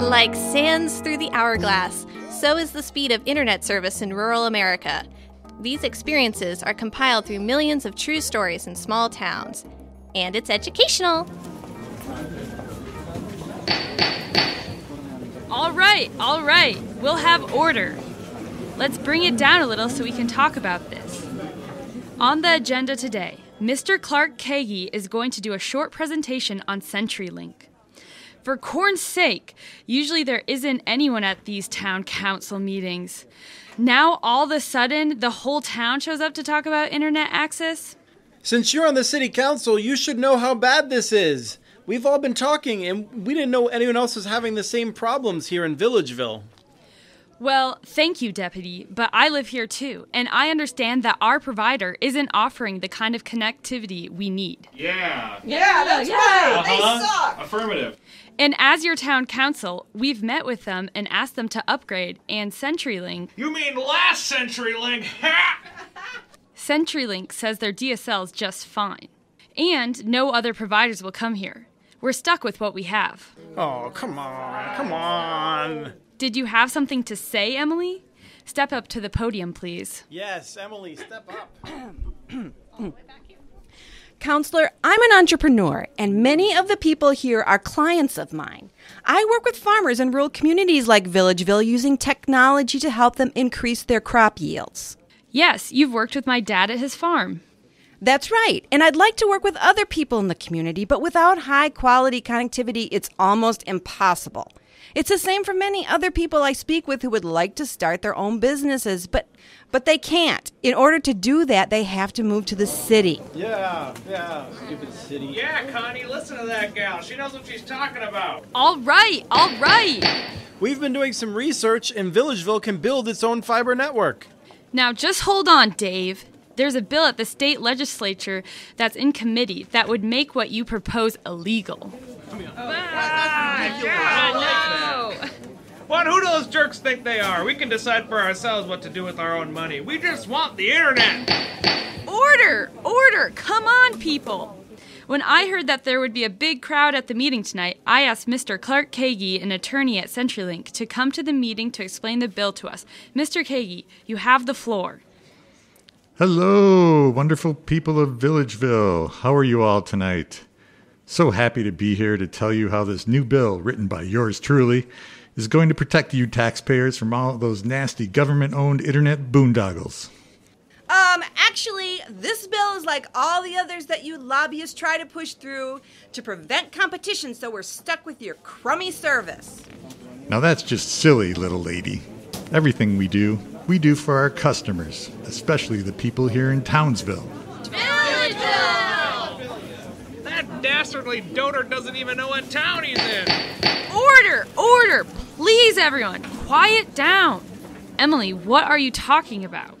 Like sands through the hourglass, so is the speed of internet service in rural America. These experiences are compiled through millions of true stories in small towns. And it's educational. All right, all right. We'll have order. Let's bring it down a little so we can talk about this. On the agenda today, Mr. Clark Kagi is going to do a short presentation on CenturyLink. For corn's sake, usually there isn't anyone at these town council meetings. Now, all of a sudden, the whole town shows up to talk about internet access? Since you're on the city council, you should know how bad this is. We've all been talking, and we didn't know anyone else was having the same problems here in Villageville. Well, thank you, Deputy, but I live here too, and I understand that our provider isn't offering the kind of connectivity we need. Yeah. Yeah, that's right. They Uh-huh. suck. Affirmative. And as your town council, we've met with them and asked them to upgrade, and CenturyLink, You mean last century link? Ha! CenturyLink says their DSL's just fine. And no other providers will come here. We're stuck with what we have. Oh, come on, come on. Did you have something to say, Emily? Step up to the podium, please. Yes, Emily, step up. Counselor, I'm an entrepreneur, and many of the people here are clients of mine. I work with farmers in rural communities like Villageville using technology to help them increase their crop yields. Yes, you've worked with my dad at his farm. That's right, and I'd like to work with other people in the community, but without high quality connectivity, it's almost impossible. It's the same for many other people I speak with who would like to start their own businesses, but but they can't. In order to do that, they have to move to the city. Yeah, yeah, stupid city. Yeah, Connie, listen to that gal. She knows what she's talking about. All right, all right. We've been doing some research, and Villageville can build its own fiber network. Now just hold on, Dave. There's a bill at the state legislature that's in committee that would make what you propose illegal. What? Who do those jerks think they are? We can decide for ourselves what to do with our own money. We just want the internet. Order! Order! Come on, people! When I heard that there would be a big crowd at the meeting tonight, I asked Mr. Clark Kagi, an attorney at CenturyLink, to come to the meeting to explain the bill to us. Mr. Kagi, you have the floor. Hello, wonderful people of Villageville. How are you all tonight? So happy to be here to tell you how this new bill, written by yours truly, is going to protect you taxpayers from all those nasty government owned internet boondoggles. Um, actually, this bill is like all the others that you lobbyists try to push through to prevent competition, so we're stuck with your crummy service. Now that's just silly, little lady. Everything we do, we do for our customers, especially the people here in Townsville. That dastardly doter doesn't even know what town he's in. Order! Order! Please, everyone, quiet down. Emily, what are you talking about?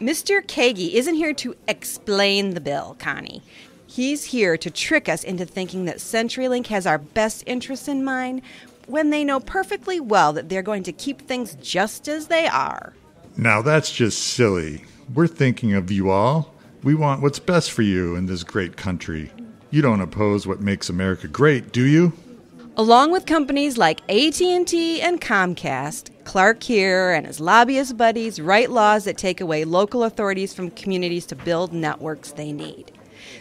Mr. Kagi isn't here to explain the bill, Connie. He's here to trick us into thinking that CenturyLink has our best interests in mind when they know perfectly well that they're going to keep things just as they are. Now that's just silly. We're thinking of you all. We want what's best for you in this great country. You don't oppose what makes America great, do you? Along with companies like AT&T and Comcast, Clark here and his lobbyist buddies write laws that take away local authorities from communities to build networks they need.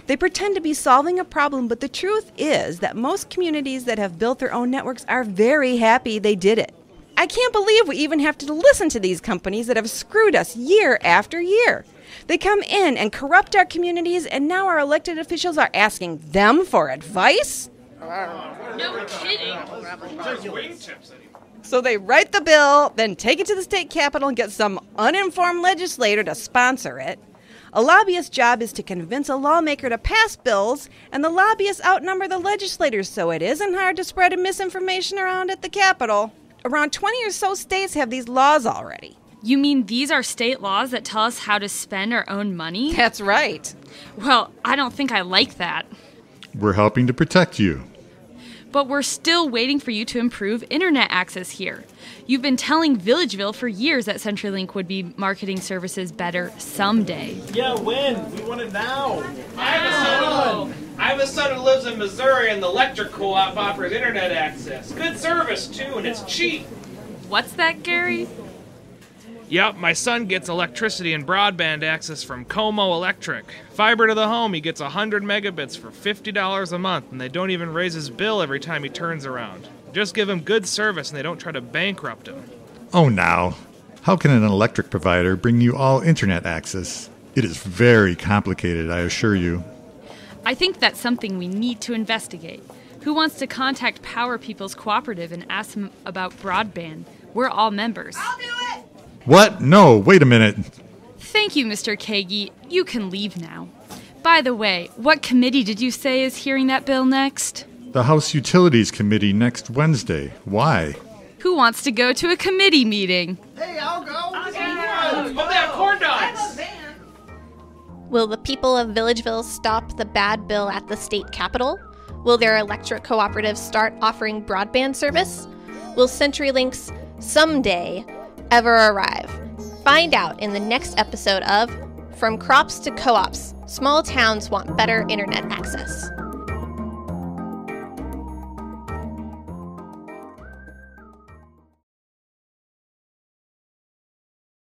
They pretend to be solving a problem, but the truth is that most communities that have built their own networks are very happy they did it. I can't believe we even have to listen to these companies that have screwed us year after year. They come in and corrupt our communities, and now our elected officials are asking them for advice? No kidding. So they write the bill, then take it to the state capitol and get some uninformed legislator to sponsor it. A lobbyist's job is to convince a lawmaker to pass bills, and the lobbyists outnumber the legislators, so it isn't hard to spread misinformation around at the capitol. Around 20 or so states have these laws already. You mean these are state laws that tell us how to spend our own money? That's right. Well, I don't think I like that. We're helping to protect you. But we're still waiting for you to improve internet access here. You've been telling Villageville for years that CenturyLink would be marketing services better someday. Yeah, when? We want it now. I have, a son I have a son who lives in Missouri, and the electric co-op offers internet access. Good service too, and it's cheap. What's that, Gary? Yep, my son gets electricity and broadband access from Co-Mo Electric. Fiber to the home, he gets 100 megabits for $50 a month, and they don't even raise his bill every time he turns around. Just give him good service and they don't try to bankrupt him. Oh, now. How can an electric provider bring you all internet access? It is very complicated, I assure you. I think that's something we need to investigate. Who wants to contact Power People's Cooperative and ask them about broadband? We're all members. What? No, wait a minute. Thank you, Mr. Kagi. You can leave now. By the way, what committee did you say is hearing that bill next? The House Utilities Committee next Wednesday. Why? Who wants to go to a committee meeting? Hey, I'll go. Oh, they have corn dogs! Will the people of Villageville stop the bad bill at the state capitol? Will their electric cooperatives start offering broadband service? Will CenturyLink's someday ever arrive? Find out in the next episode of From Crops to Co ops Small Towns Want Better Internet Access.